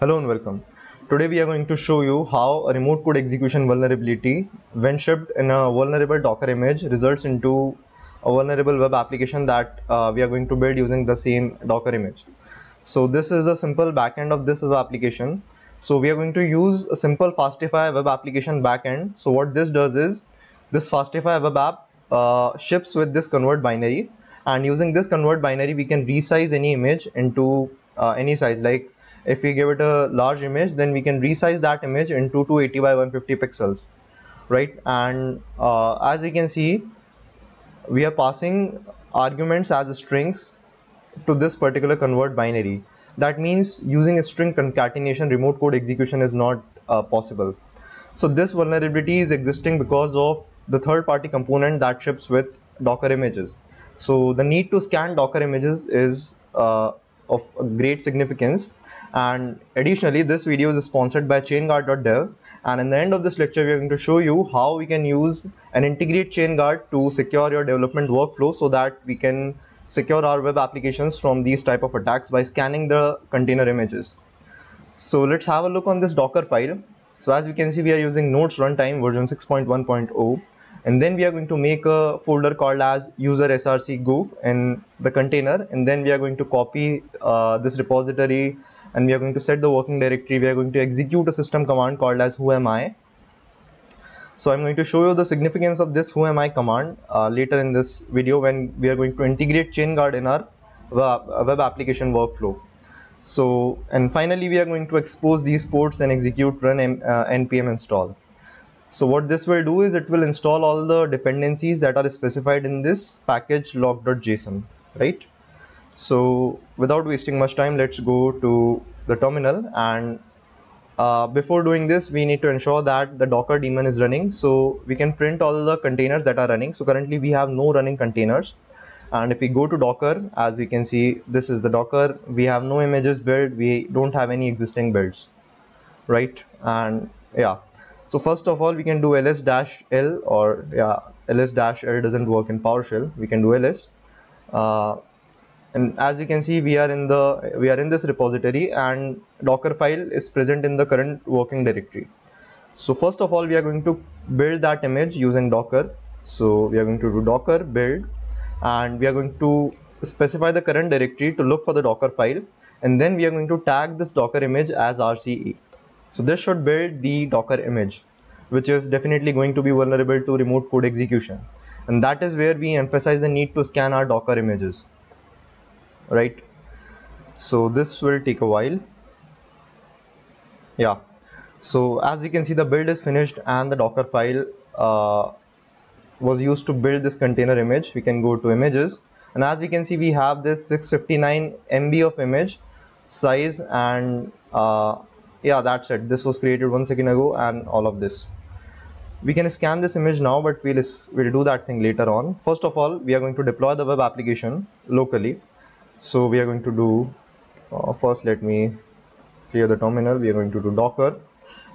Hello and welcome. Today we are going to show you how a remote code execution vulnerability when shipped in a vulnerable Docker image results into a vulnerable web application that uh, we are going to build using the same Docker image. So this is a simple backend of this web application. So we are going to use a simple Fastify web application backend. So what this does is this Fastify web app uh, ships with this convert binary and using this convert binary we can resize any image into uh, any size like if we give it a large image then we can resize that image into 280 by 150 pixels right? And uh, as you can see we are passing arguments as strings to this particular convert binary. That means using a string concatenation remote code execution is not uh, possible. So this vulnerability is existing because of the third party component that ships with docker images. So the need to scan docker images is uh, of great significance and additionally this video is sponsored by chainguard.dev and in the end of this lecture we are going to show you how we can use and integrate chainguard to secure your development workflow so that we can secure our web applications from these type of attacks by scanning the container images. So let's have a look on this docker file. So as we can see we are using nodes runtime version 6.1.0 and then we are going to make a folder called as user src goof in the container. And then we are going to copy uh, this repository and we are going to set the working directory. We are going to execute a system command called as who am i. So i'm going to show you the significance of this who am i command uh, later in this video when we are going to integrate Chainguard in our web, web application workflow. So and finally we are going to expose these ports and execute run M, uh, npm install. So what this will do is it will install all the dependencies that are specified in this package-lock.json right so without wasting much time let's go to the terminal. And uh, before doing this we need to ensure that the docker daemon is running. So we can print all the containers that are running. So currently we have no running containers. And if we go to docker as we can see this is the docker. We have no images built. We don't have any existing builds. Right? And yeah. So first of all we can do ls dash l or yeah ls dash l doesn't work in powershell. We can do ls. Uh, and as you can see we are in the we are in this repository and docker file is present in the current working directory. So first of all we are going to build that image using docker. So we are going to do docker build and we are going to specify the current directory to look for the docker file. And then we are going to tag this docker image as rce so this should build the docker image which is definitely going to be vulnerable to remote code execution. And that is where we emphasize the need to scan our docker images right? So this will take a while. Yeah. So as you can see the build is finished and the docker file uh, was used to build this container image. We can go to images. And as we can see we have this 659 MB of image size and uh, yeah that's it. This was created one second ago and all of this. We can scan this image now but we'll we'll do that thing later on. First of all we are going to deploy the web application locally so we are going to do uh, first let me clear the terminal. We are going to do docker.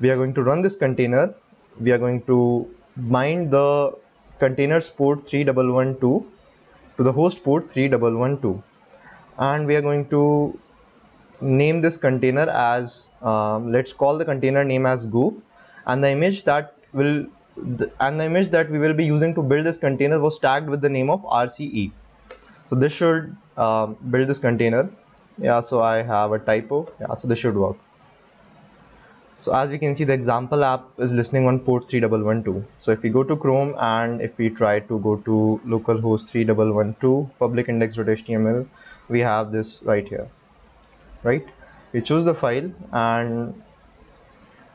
We are going to run this container. We are going to bind the containers port 3112 to the host port 3112 and we are going to name this container as um, let's call the container name as goof. And the image that will and the image that we will be using to build this container was tagged with the name of rce so this should um, build this container. Yeah so I have a typo. Yeah so this should work. So as you can see the example app is listening on port 3112 so if we go to Chrome and if we try to go to localhost 3112 public index.html we have this right here right? We choose the file and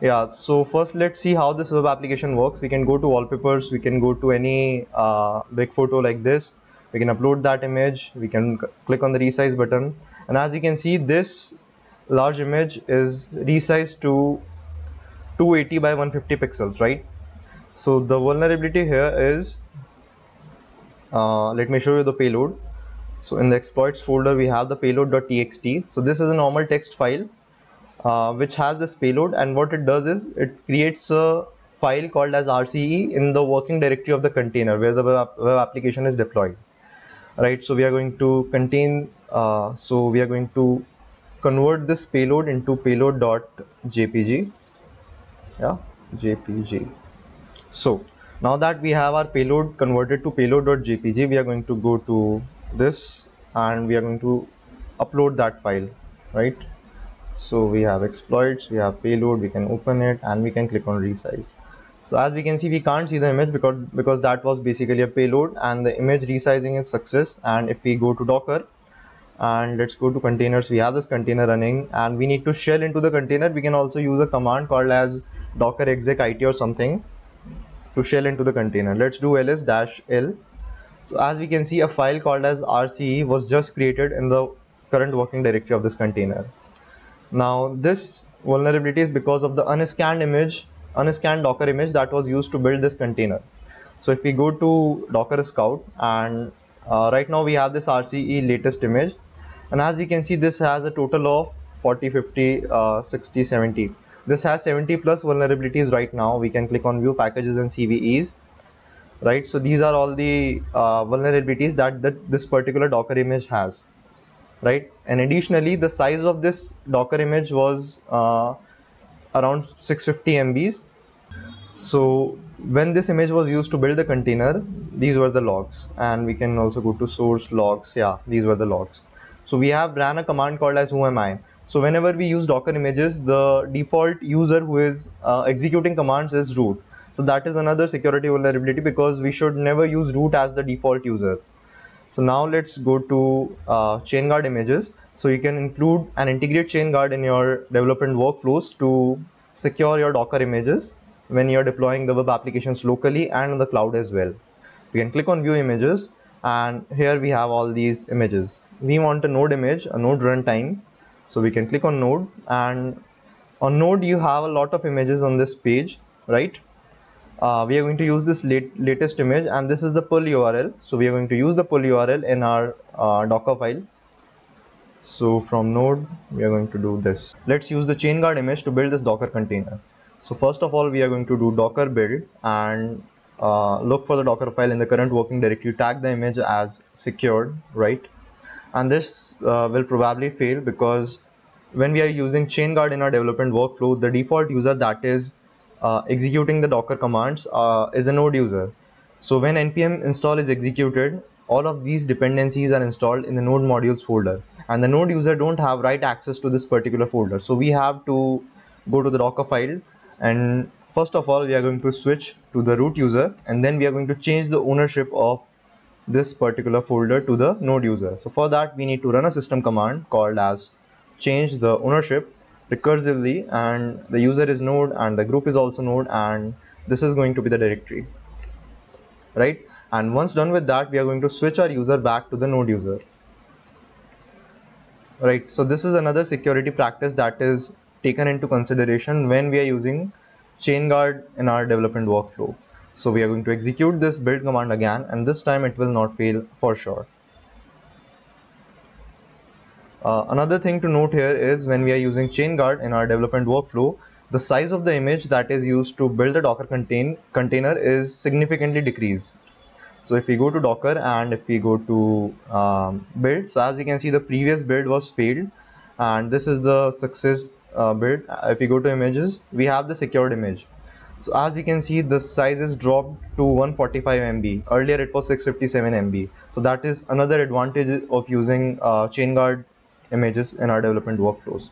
yeah so first let's see how this web application works. We can go to wallpapers. We can go to any uh, big photo like this we can upload that image. We can click on the resize button. And as you can see this large image is resized to 280 by 150 pixels right? So the vulnerability here is uh, let me show you the payload. So in the exploits folder we have the payload.txt so this is a normal text file uh, which has this payload. And what it does is it creates a file called as RCE in the working directory of the container where the web, web application is deployed right? So we are going to contain uh, so we are going to convert this payload into payload.jpg yeah jpg. So now that we have our payload converted to payload.jpg we are going to go to this and we are going to upload that file right? So we have exploits we have payload we can open it and we can click on resize so as we can see we can't see the image because because that was basically a payload and the image resizing is success. And if we go to docker and let's go to containers we have this container running and we need to shell into the container. We can also use a command called as docker exec it or something to shell into the container. Let's do ls dash l. So as we can see a file called as rce was just created in the current working directory of this container. Now this vulnerability is because of the unscanned image unscanned docker image that was used to build this container. So if we go to docker scout and uh, right now we have this rce latest image. And as you can see this has a total of 40 50 uh, 60 70 this has 70 plus vulnerabilities right now. We can click on view packages and cves right? So these are all the uh, vulnerabilities that, that this particular docker image has. Right? And additionally the size of this docker image was uh, around 650 mbs so when this image was used to build the container these were the logs and we can also go to source logs yeah these were the logs so we have ran a command called as who am I. So whenever we use Docker images, the default user who is uh, executing commands is root. So that is another security vulnerability because we should never use root as the default user. So now let's go to uh, Chainguard images. So you can include and integrate Chainguard in your development workflows to secure your Docker images when you're deploying the web applications locally and in the cloud as well. You can click on view images and here we have all these images we want a node image a node runtime so we can click on node and on node you have a lot of images on this page right uh, we are going to use this late, latest image and this is the pull url so we are going to use the pull url in our uh, docker file. So from node we are going to do this. Let's use the Chainguard image to build this docker container. So first of all we are going to do docker build and uh, look for the docker file in the current working directory. Tag the image as secured right? And this uh, will probably fail because when we are using Chainguard in our development workflow the default user that is uh, executing the docker commands uh, is a node user. So when npm install is executed all of these dependencies are installed in the node modules folder. And the node user don't have write access to this particular folder. So we have to go to the docker file. And First of all, we are going to switch to the root user. And then we are going to change the ownership of this particular folder to the node user. So for that, we need to run a system command called as change the ownership recursively and the user is node and the group is also node and this is going to be the directory right and once done with that we are going to switch our user back to the node user right so this is another security practice that is taken into consideration when we are using Chainguard in our development workflow. So we are going to execute this build command again and this time it will not fail for sure. Uh, another thing to note here is when we are using Chainguard in our development workflow, the size of the image that is used to build the Docker contain container is significantly decreased. So if we go to Docker and if we go to um, build, so as you can see the previous build was failed and this is the success uh, build. If we go to images we have the secured image. So as you can see the size is dropped to 145 MB earlier it was 657 MB so that is another advantage of using uh, Chainguard images in our development workflows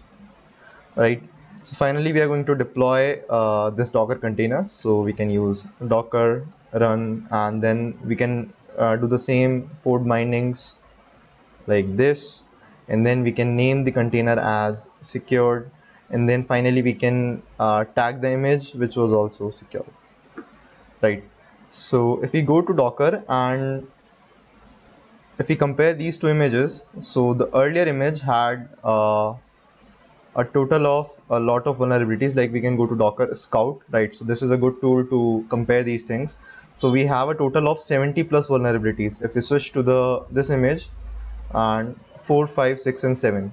right? So finally we are going to deploy uh, this docker container. So we can use docker run and then we can uh, do the same port bindings like this. And then we can name the container as secured. And then finally we can uh, tag the image which was also secure right? So if we go to docker and if we compare these two images so the earlier image had uh, a total of a lot of vulnerabilities like we can go to docker scout right? So this is a good tool to compare these things. So we have a total of 70 plus vulnerabilities. If we switch to the this image and 4 5 6 and 7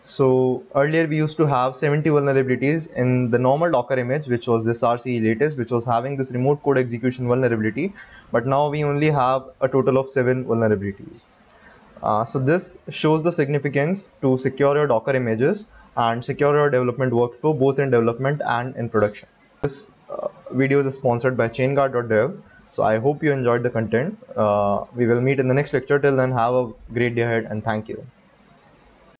so earlier we used to have 70 vulnerabilities in the normal Docker image, which was this RCE latest, which was having this remote code execution vulnerability. But now we only have a total of seven vulnerabilities. Uh, so this shows the significance to secure your Docker images and secure your development workflow both in development and in production. This uh, video is sponsored by chainguard.dev. So I hope you enjoyed the content. Uh, we will meet in the next lecture. Till then, have a great day ahead and thank you.